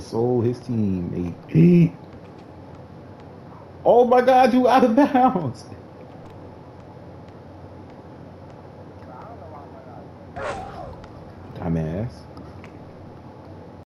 and sold his team. Oh my God, you out of bounds. Dumbass.